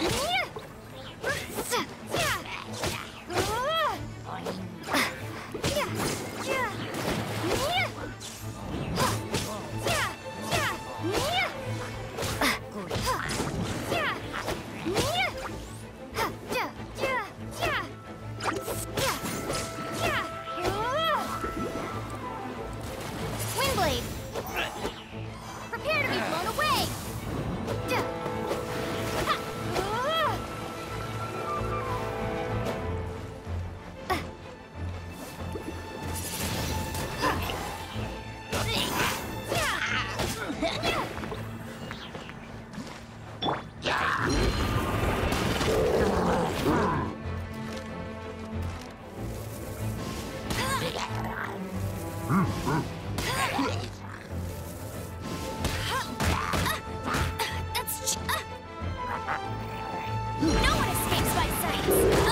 Yeah. Uh. No one escapes my sights!